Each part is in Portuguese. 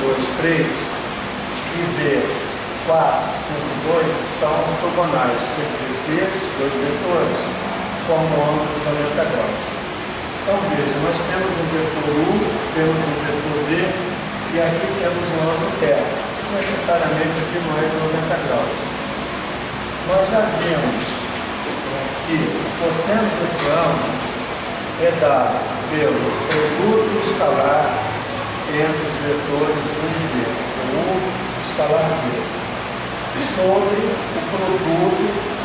2, 3 e V 4, 5, 2 são ortogonais. Quer dizer, se esses dois vetores formam um ângulo de 90 graus. Então veja, nós temos um vetor U, temos um vetor V e aqui temos um ângulo θ. Necessariamente aqui não é de 90 graus. Nós já vimos que o cosseno desse ângulo é dado pelo produto escalar entre os vetores U e V, U escalar V sobre o produto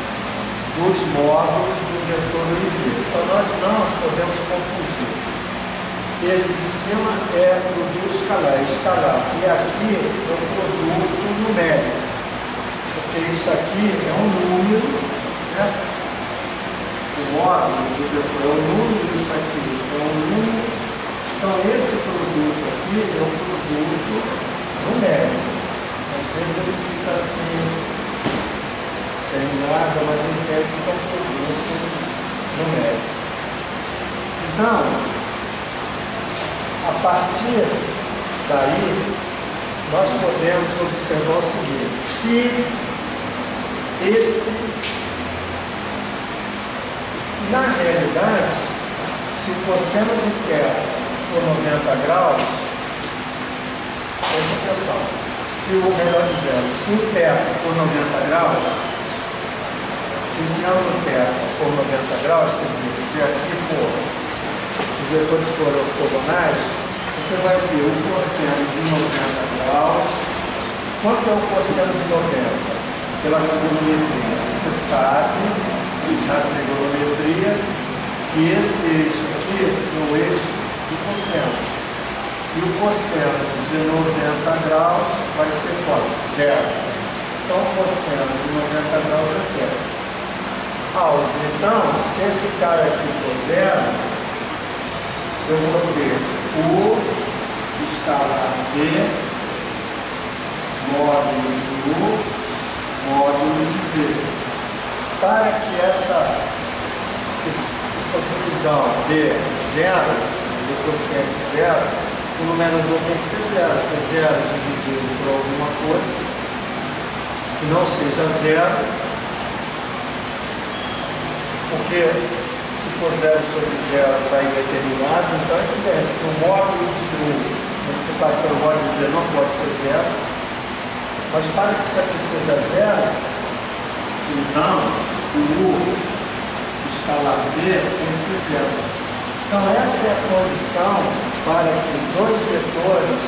dos módulos do vetor IV. Então nós não podemos confundir. Esse de cima é o produto escalar, escalar. E aqui é o produto numérico. Porque isso aqui é um número, certo? O módulo do vetor é o número, isso aqui é um número. Então esse produto aqui é um produto numérico. Às vezes ele fica assim, sem nada, mas entende que é um produto numérico. Então, a partir daí, nós podemos observar o seguinte, se esse, na realidade, se o cosseno de terra for 90 graus, presta atenção, se o melhor dizendo, se o teto for 90 graus, se esse ângulo teto for 90 graus, quer dizer, se aqui for, os vetores forem ortogonais, você vai ter o cosseno de 90 graus. Quanto é o cosseno de 90? Pela trigonometria. Você sabe, na trigonometria, que esse eixo aqui é o eixo do cosseno. E o cosseno de 90 graus vai ser quanto? Zero. Então, o cosseno de 90 graus é zero. Aos, então, se esse cara aqui for zero, eu vou ter o escalar V módulo de U módulo de V. Para que essa, essa divisão dê zero, cosseno zero, o numerador tem que ser zero, porque zero dividido por alguma coisa que não seja zero, porque se for zero sobre zero está indeterminado, então é evidente que o módulo de U multiplicado pelo módulo de não pode ser zero, mas para que isso aqui seja zero, então o escalar V tem que ser zero. Então essa é a condição para que dois vetores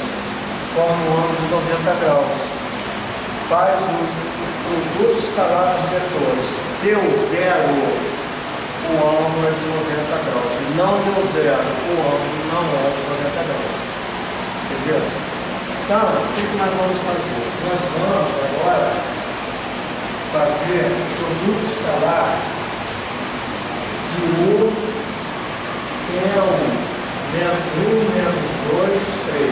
formem um ângulo de 90 graus. Faz o, produto escalar dos vetores. Deu zero, o ângulo é de 90 graus. Não deu zero, o ângulo não é de 90 graus. Entendeu? Então, o que, que nós vamos fazer? Nós vamos agora fazer o produto escalar de 1 é 1? Menos 1 menos 2, 3.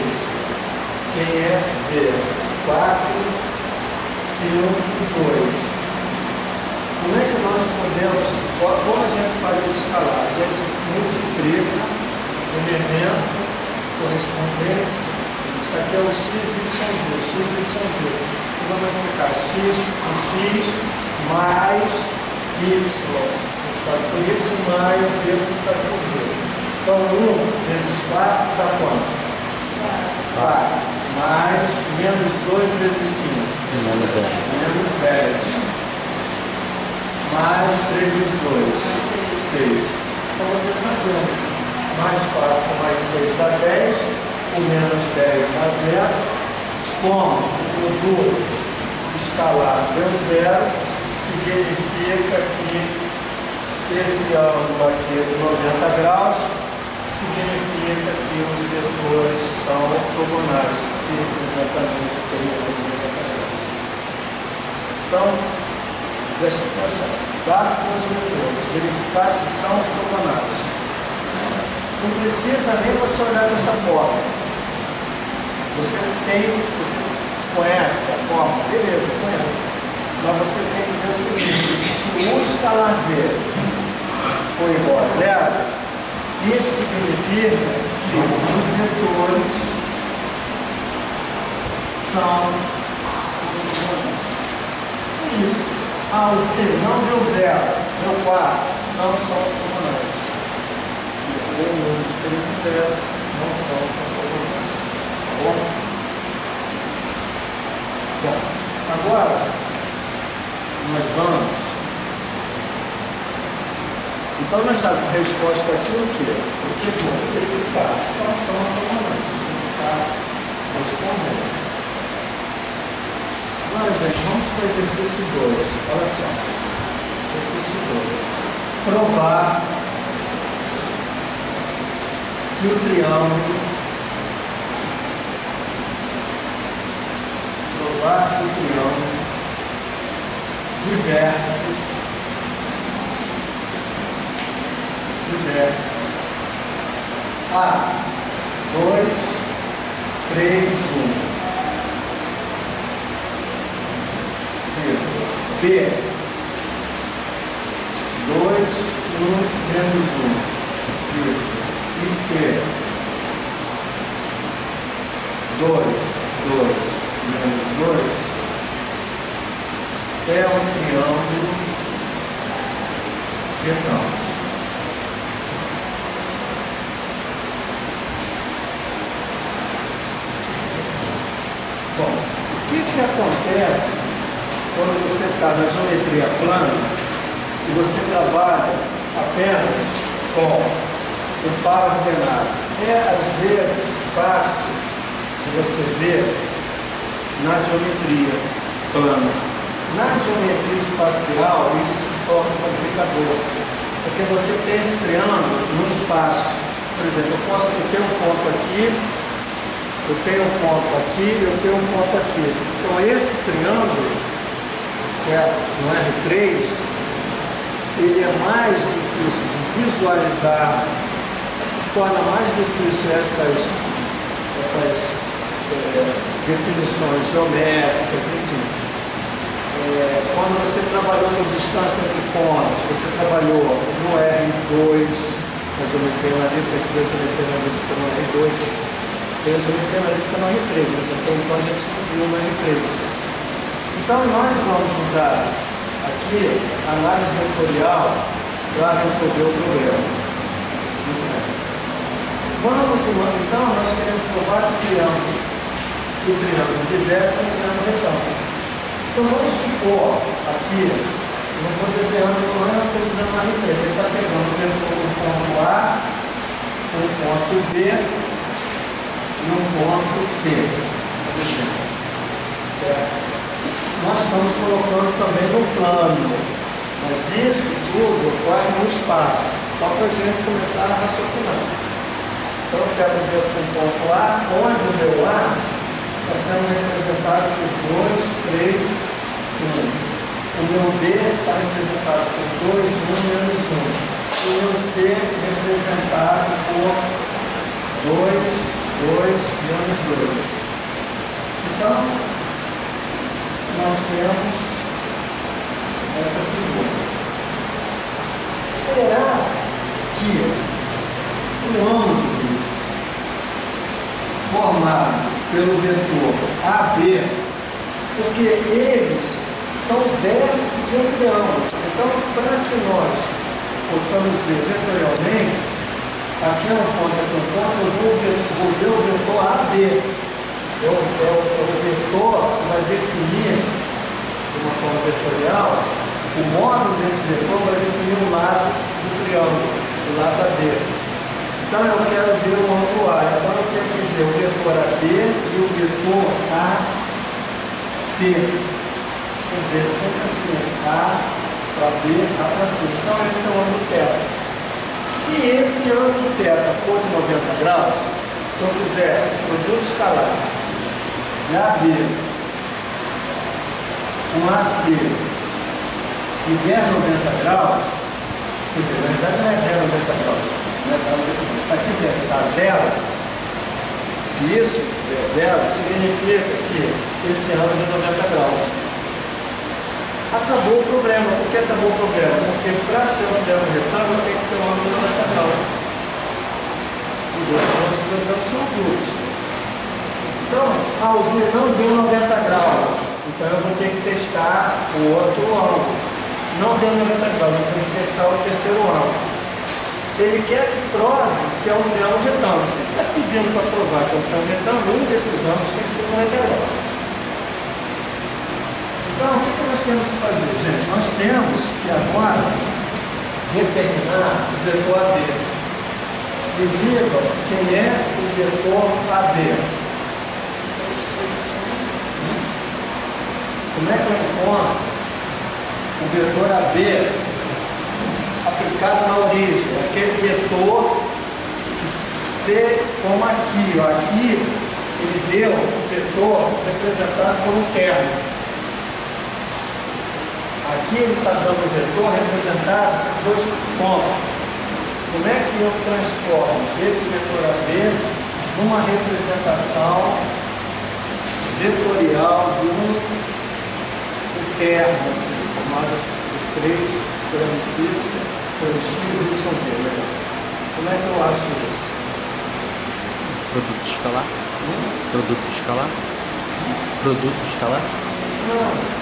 Quem é V? 4, 5 e 2. Como é que nós podemos, como a gente faz esse escalar? A gente multiplica o elemento correspondente. Isso aqui é o x, y, z. X, y, z. Então vamos colocar x com x mais y multiplicado por y mais z multiplicado por z. Então, 1 vezes 4 dá quanto? 4. Mais menos 2 vezes 5. Menos 10. Menos 10. Mais 3 vezes 2. 6. Então você está vendo. Mais 4 mais 6 dá 10. O menos 10 dá 0. Como o produto escalar deu 0, significa que esse ângulo aqui é de 90 graus significa que os vetores são ortogonais, que exatamente tem 90 graus. Então, preste atenção. Dar com os vetores, verificar se são ortogonais. Não precisa nem você olhar dessa forma. Você tem, você conhece a forma, beleza, conhece. Mas você tem que ver o seguinte, se o escalar V for igual a zero, isso significa que os vetores são. É isso. Ah, os que não deu zero, deu 4, não são ortogonais. Deu 1, diferente de zero, não são ortogonais. Tá bom? Bom, agora nós vamos. Então nós já a resposta aqui é o quê? O que vão verificar? Quais são ortogonais? Vamos ficar respondendo. Agora, gente, vamos para o exercício 2. Olha só. Exercício 2. Provar que o triângulo. Provar que o triângulo diversos. Diversos. A. 2, 3, 1. B. 2, 1 menos 1. E C. 2, 2 menos 2 é um triângulo retângulo. Bom, o que, que acontece quando você está na geometria plana e você trabalha apenas com o par ordenado. É, às vezes, fácil de você ver na geometria plana. Na geometria espacial, isso se torna complicador, porque você tem esse triângulo no espaço. Por exemplo, eu posso ter um ponto aqui, eu tenho um ponto aqui, eu tenho um ponto aqui. Então, esse triângulo certo? no R3, ele é mais difícil de visualizar, se torna mais difícil essas, essas é, definições geométricas, enfim. É, quando você trabalhou com distância entre pontos, você trabalhou no R2, na geometria analítica, que a geometria analítica no R2, tem a geometria analítica no R3, mas até então a gente não viu no R3. Então nós vamos usar aqui a análise vetorial para resolver o problema. Bem. Vamos, então, nós queremos provar que o triângulo, que o triângulo diverso é um retângulo. Então vamos supor aqui, não estou desenhando não é estou usando a represa, ele está pegando um ponto A, um ponto B e um ponto C. Certo? nós estamos colocando também no plano. Mas isso tudo ocorre no espaço, só para a gente começar a raciocinar. Então eu quero ver com o ponto A, onde o meu A está sendo representado por 2, 3, 1. O meu B está representado por 2, 1 menos 1. O meu C representado por 2, 2 menos 2. Então, nós temos essa figura. Será que o ângulo formado pelo vetor AB, porque eles são vértices de um triângulo. Então, para que nós possamos ver vetorialmente, é aqui é um ponto, eu vou ver, o vetor AB é o, é, o, é vetor que vai definir, de uma forma vetorial, o módulo desse vetor vai definir o lado do triângulo, o lado AD. Então eu quero ver o ângulo A, então eu tenho que ver o vetor AD e o vetor AC. Quer dizer, sempre assim, A para B, A para C. Então esse é o ângulo θ. Se esse ângulo θ for de 90 graus, se eu fizer produto escalar de AB com AC e der 90 graus, quer dizer, na verdade não é der 90 graus, não é der 90 graus. Se aqui está zero, se isso der zero, significa que esse ângulo é de 90 graus. Acabou o problema. Por que acabou o problema? Porque para ser um triângulo retângulo tem que ter um ângulo de 90 graus. Os outros dois ângulos são ocultos. Então, Ah, o Z não deu 90 graus, então eu vou ter que testar o outro ângulo. Não deu 90 graus, eu tenho que testar o terceiro ângulo. Ele quer que prove que é um triângulo retângulo. Se está pedindo para provar que é um triângulo retângulo, um desses ângulos tem que ser 90 graus. Então, o que, que nós temos que fazer, gente? Nós temos que agora determinar o vetor AB. Me digam quem é o vetor AB. Como é que eu encontro o vetor AB aplicado na origem? Aquele vetor que se, como aqui, ó, aqui ele deu o vetor representado por um termo. Aqui ele está dando o vetor representado por dois pontos. Como é que eu transformo esse vetor AB numa representação vetorial de um termo formada por três planícies, por x, y, z. Né? Como é que eu acho isso? Produto escalar? Hum? Produto escalar? Produto escalar? Não.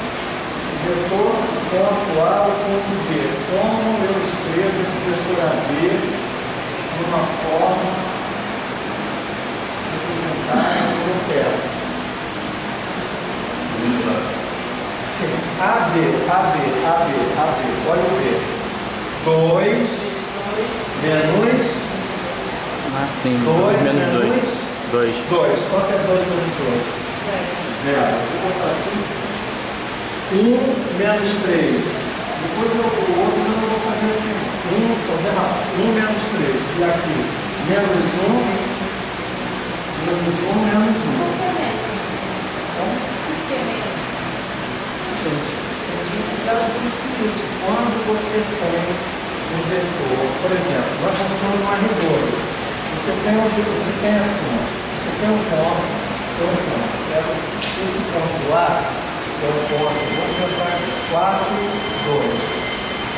Vetor ponto A ou ponto B. Como eu escrevo esse vetor AB numa forma representada por um termo? Sim. AB, AB, AB, AB. Olha o B. 2 menos Ah, sim. 2 menos 2. menos 2. 2. Quanto é 2 menos 2? Zero. Vou botar assim. 1 menos 3. Depois eu, o outro eu não vou fazer assim. 1, fazer errado. 1 menos 3. E aqui, menos 1, menos 1, menos 1. Então, gente, a gente já disse isso. Quando você tem um vetor, por exemplo, nós estamos no R2. Você tem, um, você tem assim, você tem um ponto, um ponto. É esse ponto que é o ponto, vamos pensar aqui, 4, 2.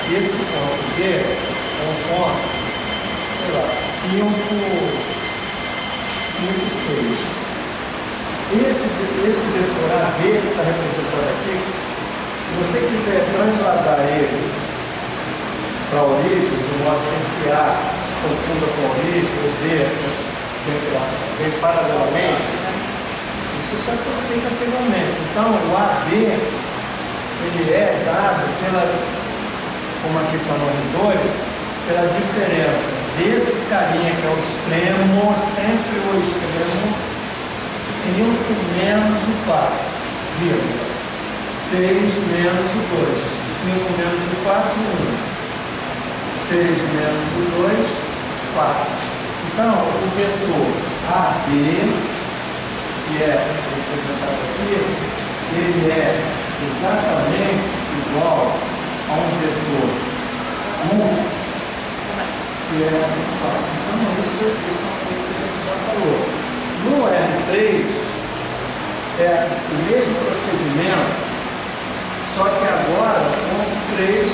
E esse ponto B é um ponto, sei lá, 5, 5, 6. Esse, esse vetor AB que está representado aqui, você quiser transladar ele para a origem, de modo que esse A se confunda com a origem, o B vem paralelamente, isso já foi feito anteriormente. Então, o AB, ele é dado pela, como aqui está no 2, pela diferença desse carinha que é o extremo, sempre o extremo, 5 menos o 4, vírgula. 6 menos o 2. 5 menos o 4, 1. 6 menos o 2, 4. Então, o vetor AB, que é representado aqui, ele é exatamente igual a um vetor 1, que é 4. Então, isso, isso é uma coisa que a gente já falou. No R3, é o mesmo procedimento só que agora são três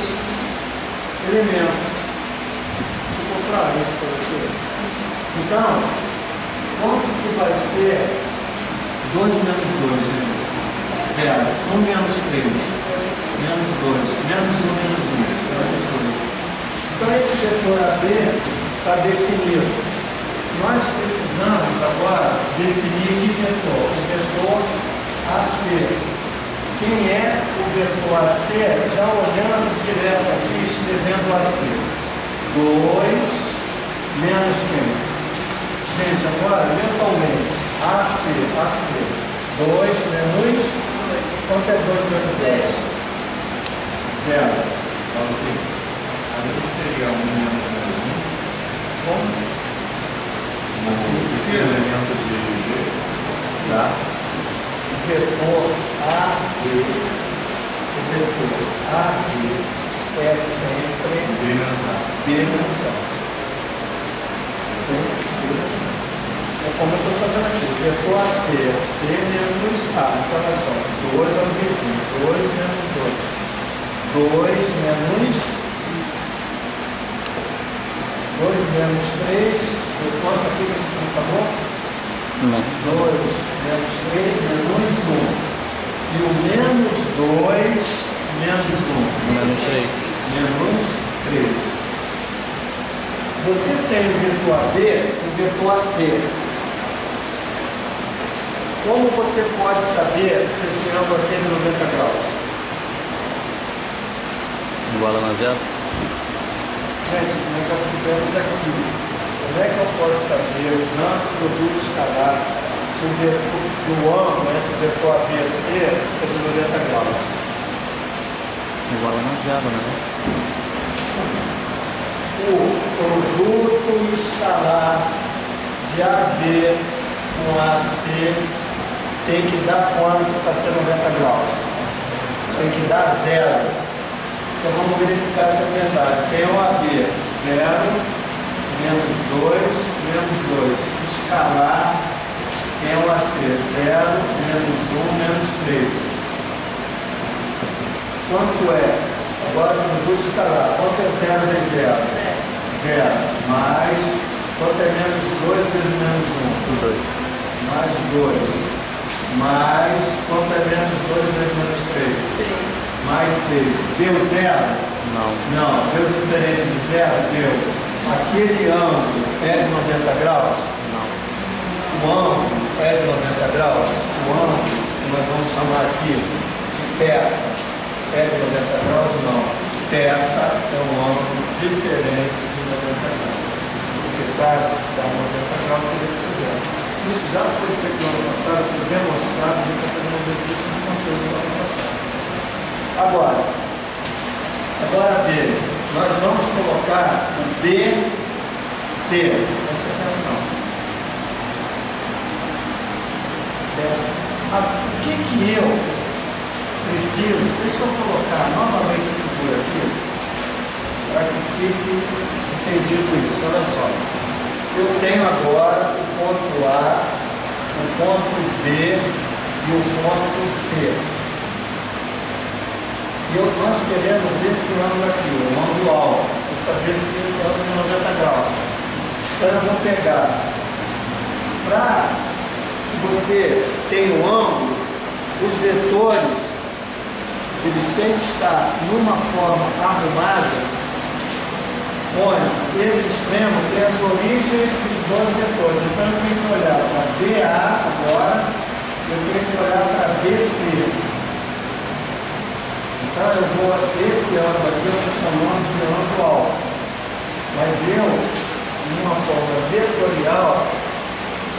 elementos. Ficou claro isso para você? Então, quanto que vai ser 2 menos 2, gente? Zero. 1 um menos 3. Menos 2. Menos 1 um, menos 1. Um. Menos 2. Então esse vetor AB está definido. Nós precisamos agora definir que vetor? O vetor AC quem é o vetor AC, já olhando direto aqui, escrevendo AC. 2 menos quem? Gente, agora, mentalmente, AC, AC. 2 menos. Quanto é 2 menos 2? Zero. Zero. Então, assim, aqui seria 1 um menos 1. Como? Um elemento de. Tá? Vetor AB, o vetor AB é sempre B menos A. Sempre B menos A. É como eu estou fazendo aqui. O vetor AC é C menos A. Então, olha só. 2 é o dedinho. 2 menos 2. 2 menos 2 menos 3. Quanto aqui que a gente não falou? Não. 2 Menos 3 menos 1. E o menos 2 menos 1. Menos 3. Menos 3. Você tem o vetor AB e o vetor AC. Como você pode saber se esse ângulo aqui é de 90 graus? Igual a 0? Gente, nós já fizemos aqui. Como é que eu posso saber, usando o produto escalar, se o, vetor, se o ângulo entre o vetor AB e C é de 90 graus? Igual a 0, né? O produto escalar de AB com AC tem que dar quanto para ser 90 graus? Tem que dar zero. Então vamos verificar essa verdade. Tem o AB, zero, menos 2, menos 2. Escalar, tem o AC, zero, menos 1, menos 3. Quanto é? Agora eu vou escalar. Quanto é zero vezes zero? Zero. Mais, quanto é menos 2 vezes menos 1? 2. Mais 2 mais, quanto é menos 2 vezes menos 3? 6. Mais 6. Deu zero? Não. Não. Deu diferente de zero? Deu. Aquele ângulo é de 90 graus? Não. O ângulo é de 90 graus? O ângulo, que nós vamos chamar aqui de teta, é de 90 graus? Não. Teta é um ângulo diferente de 90 graus. Porque quase dá 90 graus, que ser zero. Isso já foi feito no ano passado, foi demonstrado, a gente está fazendo um exercício de conteúdo no ano passado. Agora, agora veja, nós vamos colocar o BC, presta atenção. Certo? Ah, o que que eu preciso, deixa eu colocar novamente a figura aqui, para que fique entendido isso, olha só eu tenho agora o ponto A, o ponto B e o ponto C. E eu, nós queremos esse ângulo aqui, o ângulo alto, para saber se esse ângulo é 90 graus. Então eu vou pegar, para que você tenha um ângulo, os vetores, eles têm que estar numa forma arrumada onde esse extremo tem as origens dos dois vetores. Então eu tenho que olhar para BA agora, eu tenho que olhar para BC. Então eu vou, esse ângulo aqui eu estou chamando de ângulo alto. Mas eu, de uma forma vetorial,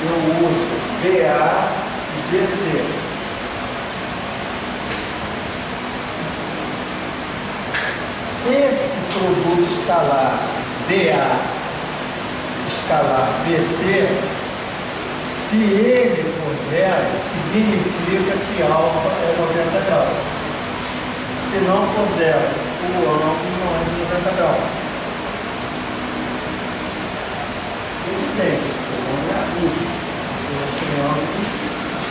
eu uso BA e BC. Esse produto escalar DA escalar BC, se ele for zero, significa que alfa é 90 graus. Se não for zero, o ângulo não é de 90 graus. Evidente, o ângulo é agudo. O triângulo,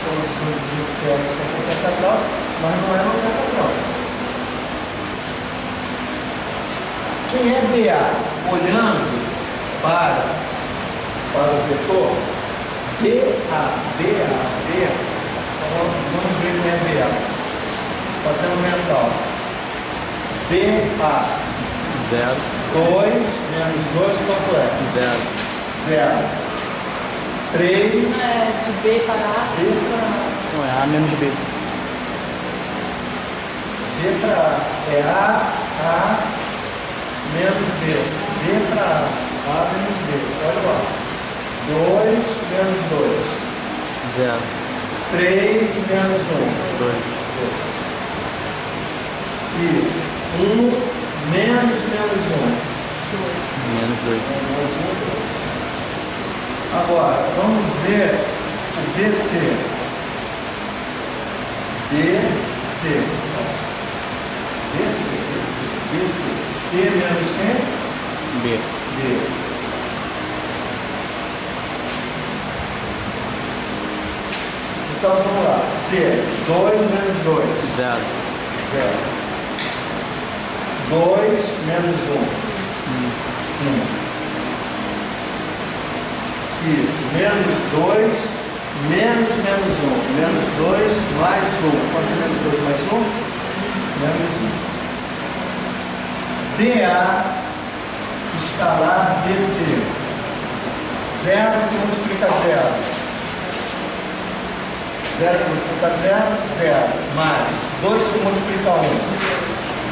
só dizer que é 180 graus, mas não é 90 graus. Quem é BA? Olhando para, para o vetor, BA, BA, BA. Então, vamos ver quem é BA. Fazendo mental. BA. Zero. 2 menos 2, quanto é? Zero. Zero. 3. É de B para A. B Não, é A menos B. B para A. É A, A, menos B. B para A. A menos B. Olha lá. 2 menos 2. Zero. 3 menos 1. Dois. E 1 menos menos 1. Menos dois. Menos 1, 2. Agora, vamos ver o BC. BC. BC, BC, BC. C menos quem? B. B. Então vamos lá. C. 2 menos 2. Zero. Zero. 2 menos 1. Um. 1. E menos 2 menos menos 1. Menos 2 mais 1. Quanto é menos 2 mais 1? Menos 1. DA escalar BC. 0 que multiplica 0. 0 que multiplica 0, 0. Mais 2 que multiplica 1.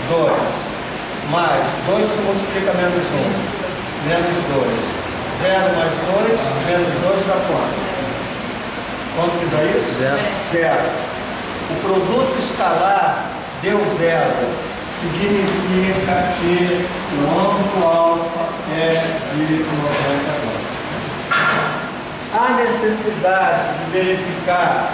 2. Mais 2 que multiplica menos 1. Menos 2. 0 mais 2, menos 2 dá quanto? Quanto que dá isso? Zero. Zero. O produto escalar deu zero. Significa que o ângulo alfa é de 90 graus. Há necessidade de verificar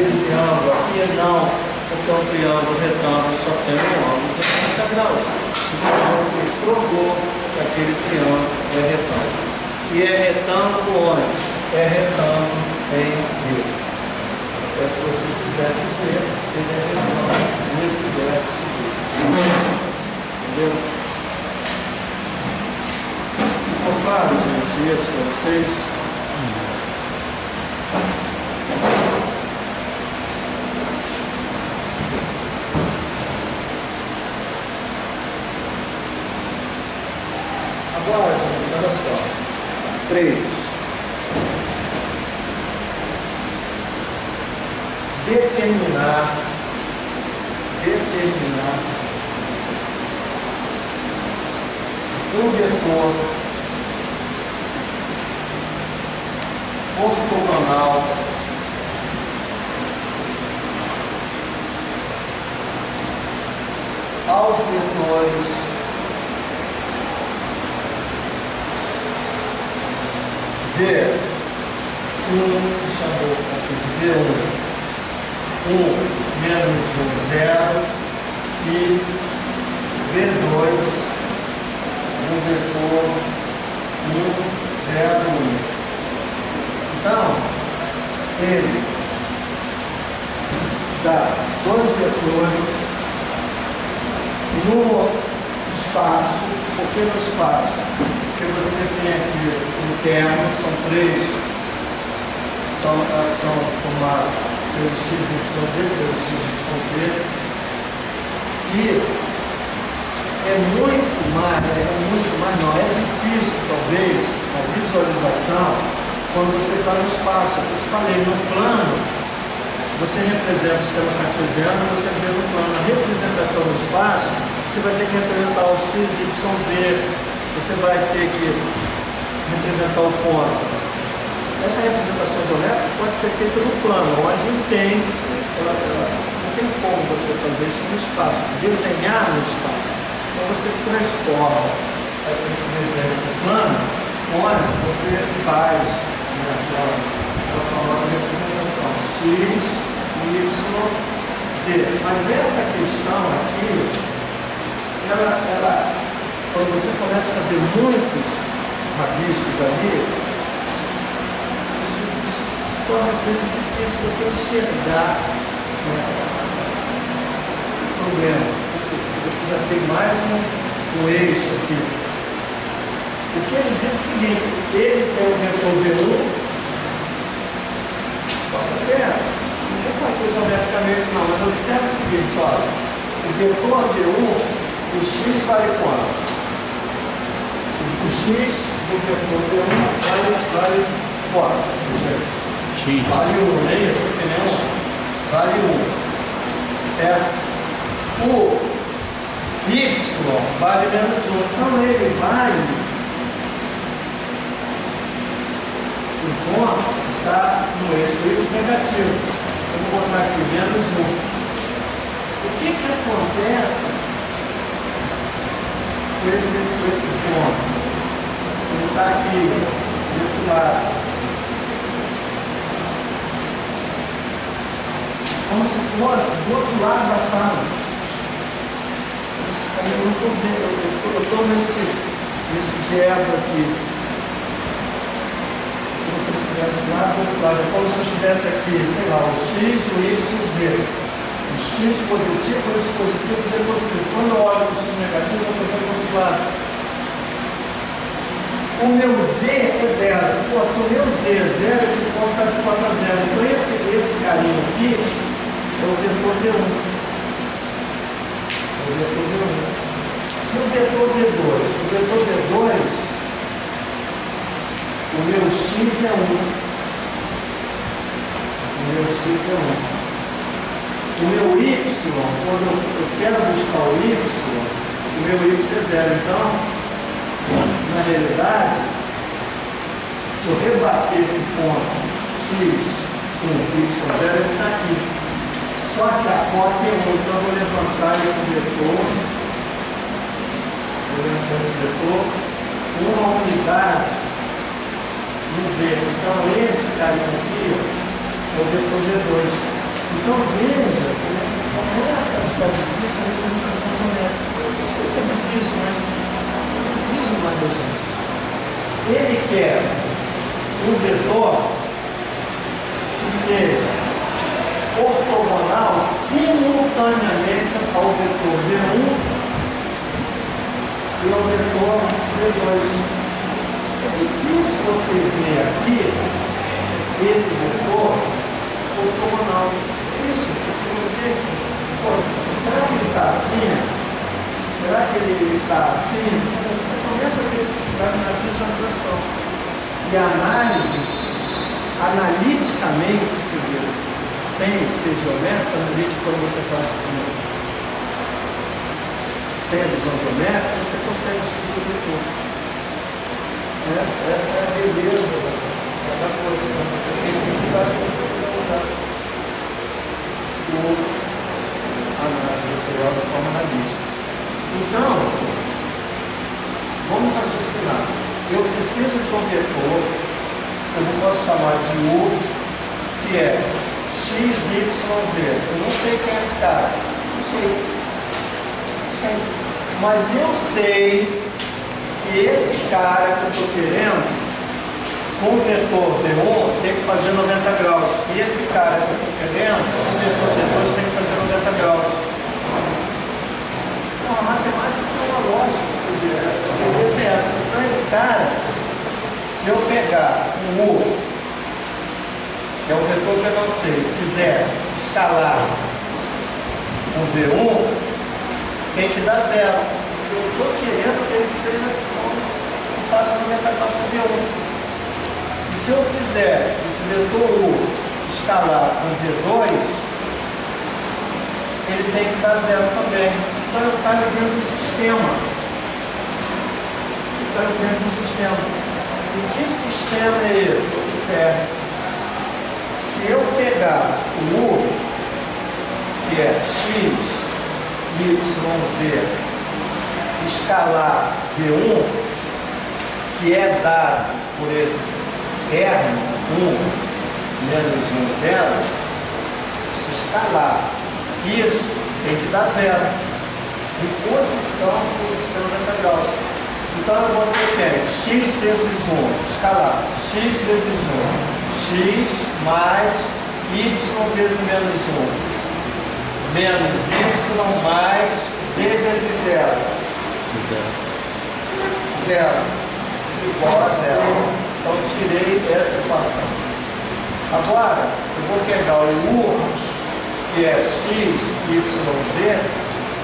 esse ângulo aqui? Não, porque um triângulo retângulo só tem um ângulo de 90 graus. Então você provou que aquele triângulo é retângulo. E é retângulo onde? É retângulo em B. Então, se você quiser dizer, ele é retângulo nesse vértice. Entendeu? Ficou claro, gente, isso para vocês? Agora, gente, olha só. Três. Determinar, determinar um vetor ortogonal aos vetores V1 chamou aqui de V1, 1 menos 1, 0, e V2, um vetor 1, 0, 1. Então, ele dá dois vetores no espaço, por que no espaço? Porque você tem aqui um termo, são três, são, ah, são formados pelo x, y, z, pelo x, y, z, e é muito mais, é muito mais, não, é difícil talvez a visualização quando você está no espaço. Eu te falei, no plano, você representa o sistema cartesiano, você vê no plano a representação do espaço, você vai ter que representar o x, y, z, você vai ter que representar o ponto. Essa representação geométrica pode ser feita no plano, onde entende-se, não tem como você fazer isso no espaço, desenhar no espaço. Então você transforma esse desenho no plano, onde você faz né, a famosa representação x, y, z. Mas essa questão aqui, ela, ela quando você começa a fazer muitos rabiscos ali, torna às vezes difícil você enxergar né, o problema. Você já tem mais um, um eixo aqui. O que ele diz é o seguinte, ele tem o vetor V1, posso até, não vou fazer geometricamente não, mas observe o seguinte, olha, o vetor V1, o x vale quanto? O x do vetor V1 vale, vale quanto? X. Vale 1, não é isso? Entendeu? Vale 1. Certo? O y vale menos 1. Então ele vale. O ponto está no eixo y negativo. Vou botar aqui menos 1. O que, que acontece com esse, com esse ponto? Ele está aqui, desse lado. Como se fosse do outro lado da sala. Eu não estou vendo, eu estou nesse, nesse diabo aqui. Como se eu estivesse lá do outro lado. É como se eu estivesse aqui, sei lá, o X, o Y, o Z. O X positivo, o Y positivo, o Z positivo. Quando eu olho o X negativo, eu estou do outro lado o meu Z é zero. Pô, se o meu Z é zero, esse ponto está de 4 a 0. Então esse vetor V1. O vetor V1. E o vetor V2? O vetor V2, o meu x é 1. O meu x é 1. O meu y, quando eu quero buscar o y, o meu y é zero. Então, na realidade, se eu rebater esse ponto x com y zero, ele está aqui. Só que a cota é 1, então eu vou levantar esse vetor, vou levantar esse vetor, uma unidade no z. Então esse carinha aqui é o vetor V2. Então veja como começa a ficar difícil a representação geométrica. Não sei se é difícil, mas exige mais da gente. Ele quer um vetor que seja ortogonal simultaneamente ao vetor V1 e ao vetor V2. É difícil você ver aqui esse vetor ortogonal. Isso, porque você, será que ele está assim? Será que ele está assim? Você começa a ter dificuldade na visualização. E a análise analiticamente, quer dizer, sem ser geométrico, analítico quando você faz sem a visão geométrica, você consegue descobrir o vetor. Essa, essa é a beleza da, da coisa, quando você tem que cuidar você vai usar o análise vetorial de forma analítica. Então, vamos raciocinar. Eu preciso de um vetor eu não posso chamar de U, que é XYZ. Eu não sei quem é esse cara. Não sei. Não sei. Mas eu sei que esse cara que eu estou querendo, com o vetor V1, tem que fazer 90 graus. E esse cara que eu estou querendo, com o vetor V2, tem que fazer 90 graus. Então, a matemática tem uma lógica. Dizer, a beleza é essa. Então, esse cara se eu pegar um U, é o vetor que eu não sei, fizer escalar o V1, tem que dar zero. Eu estou querendo que ele seja faça 90 graus com V1. E se eu fizer esse vetor U escalar com V2, ele tem que dar zero também. Então eu caio dentro do sistema. Eu caio dentro do sistema. E que sistema é esse? Observe. Se eu pegar o U, que é x, y, z, escalar V1, que é dado por esse R1 menos 1, 0, se escalar isso tem que dar zero. Em posição por 90 graus. Então eu vou ter que é x vezes 1, escalar, x vezes 1, x mais y vezes menos 1, menos y mais z vezes 0. Zero. Igual a zero. Então tirei essa equação. Agora, eu vou pegar o u, que é x, y, z,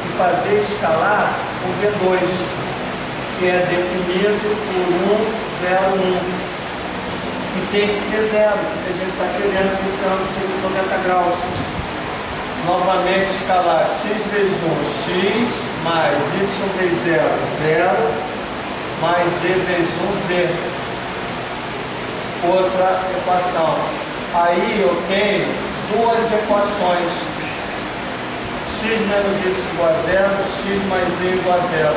e fazer escalar o V2 que é definido por 1, 0, 1. E tem que ser zero, porque a gente está querendo que esse ângulo seja 90 graus. Novamente escalar x vezes 1, x, mais y vezes 0, 0, mais z vezes 1, z. Outra equação. Aí eu tenho duas equações. x menos y igual a 0, x mais z igual a 0.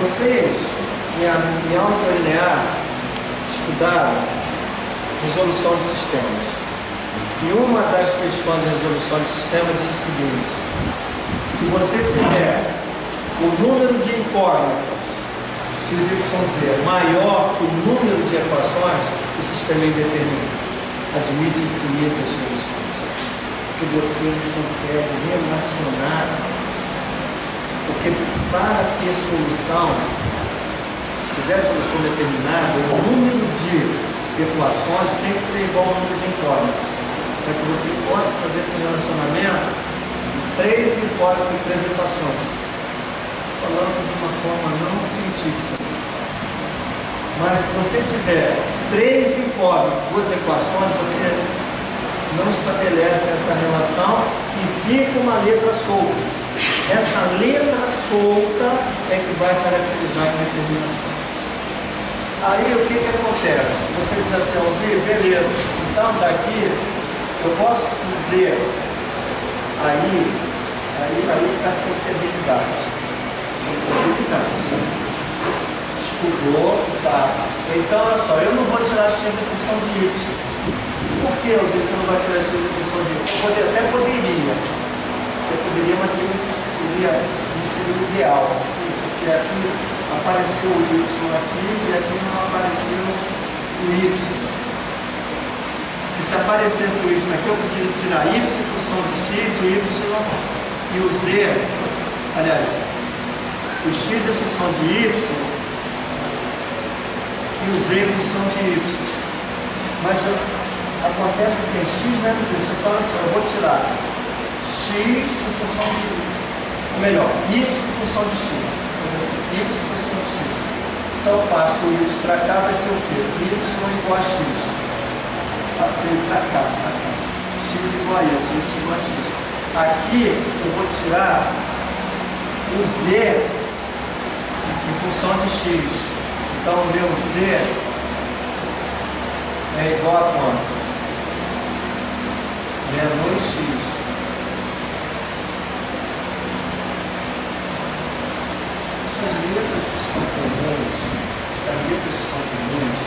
Vocês, em, em álgebra linear, estudaram resolução de sistemas. E uma das questões de resolução de sistema diz o seguinte: se você tiver o número de incógnitas XYZ maior que o número de equações, o sistema é indeterminado. Admite infinitas soluções. Porque você consegue relacionar porque para ter solução, tiver solução determinada, o número de equações tem que ser igual ao número de incógnitas. para que você possa fazer esse relacionamento de três de equações. Falando de uma forma não científica. Mas se você tiver três hipóteses, duas equações, você não estabelece essa relação e fica uma letra solta. Essa letra solta é que vai caracterizar a determinação. Aí o que, que acontece? Você diz assim, Alzir, beleza, então daqui eu posso dizer, aí, aí, aí está a contabilidade. Contabilidade. Estudou, sabe. Então, olha só, eu não vou tirar x em função de y. Por que, Alzir, você não vai tirar x em função de y? Eu poder, até poderia. Eu poderia, mas seria, não seria ideal. Porque aqui apareceu o y aqui e aqui não apareceu o y. E se aparecesse o y aqui, eu podia tirar y função de x, o y e o z. Aliás, o x é função de y e o z é função de y. Mas acontece que tem x menos y. Você fala assim, eu vou tirar x em função de, ou melhor, y em função de x. Assim, y em função de x. Então eu passo o y para cá, vai ser o quê? y igual a x. Passei para cá, para cá. x igual a y, y igual a x. Aqui eu vou tirar o z em função de x. Então o meu z é igual a quanto? menos x. Essas letras que são comuns, essas letras que são comuns,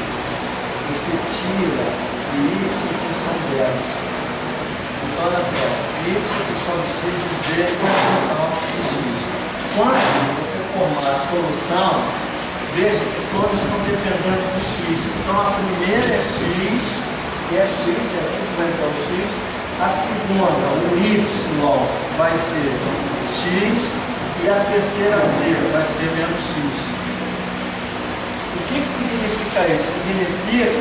você tira o y em função delas. Então, olha só, y em x e z em função x. Quando você formar a solução, veja que todos estão dependendo de x. Então, a primeira é x, e é x, é aqui que vai entrar o x, a segunda, o Y, vai ser X e a terceira Z vai ser menos X. O que, que significa isso? Significa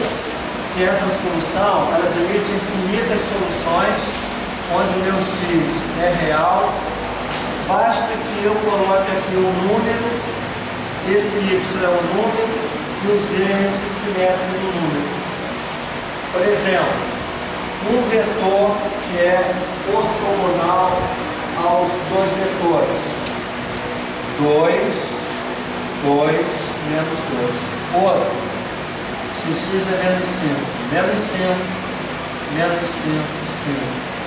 que essa solução ela admite infinitas soluções onde o meu X é real. Basta que eu coloque aqui um número, esse Y é um número e o Z é esse simétrico do número. Por exemplo, um vetor que é ortogonal aos dois vetores. 2, 2, menos 2. Outro, se x é menos 5, menos 5, menos 5, 5.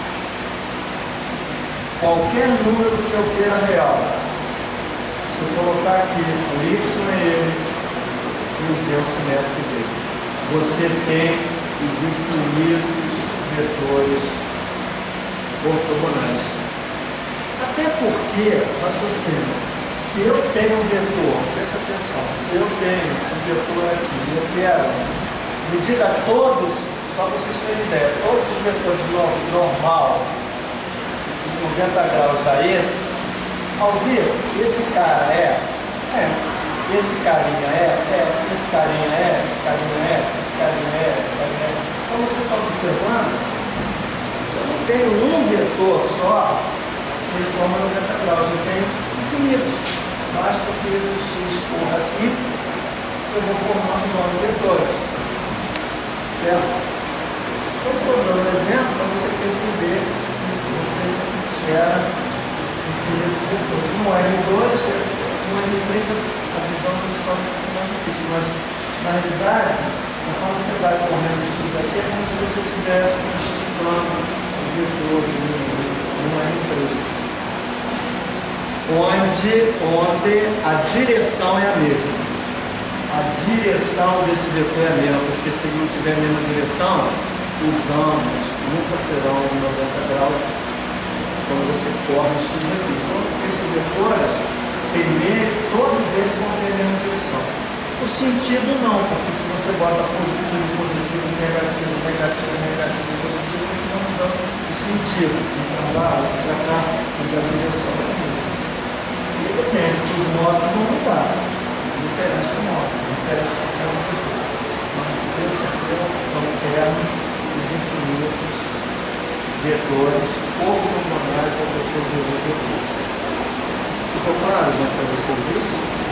Qualquer número que eu queira real, se eu colocar aqui o y é ele e o z é o simétrico dele, você tem os infinitos vetores ortogonais. Até porque, raciocínio, se eu tenho um vetor, presta atenção, se eu tenho um vetor aqui e eu quero medir a todos, só para vocês terem ideia, todos os vetores normal, 90 graus a esse, Alzir, esse cara é? É. Esse carinha é? É. Esse carinha é? Esse carinha é? Esse carinha é? Esse carinha é? Então você está observando, eu não tenho um vetor só que forma 90 graus, eu tenho infinitos. Basta que esse x corra aqui, eu vou formar os novos vetores. Certo? Estou dando um exemplo para você perceber gera infinitos vetores. No R2, no R3 a visão já se torna mais difícil, mas na realidade quando você vai correndo X aqui, é como se você estivesse esticando o vetor de uma empresa. Onde, onde a direção é a mesma. A direção desse vetor é a mesma, porque se não tiver a mesma direção, os ângulos nunca serão 90 graus quando você corre X aqui. Então, esses vetores, primeiro, todos eles vão ter a mesma direção. O sentido não, porque se você bota positivo, positivo, negativo, negativo, negativo, positivo, você não muda o sentido. Então lá, para cá, mas a direção é a mesma. E depende, os modos vão mudar. Não interessa o modo, não interessa o modo. Mas esse aqui é o termo dos infinitos vetores ortogonais ao vetor v vezes v2. Ficou claro, gente, para vocês isso?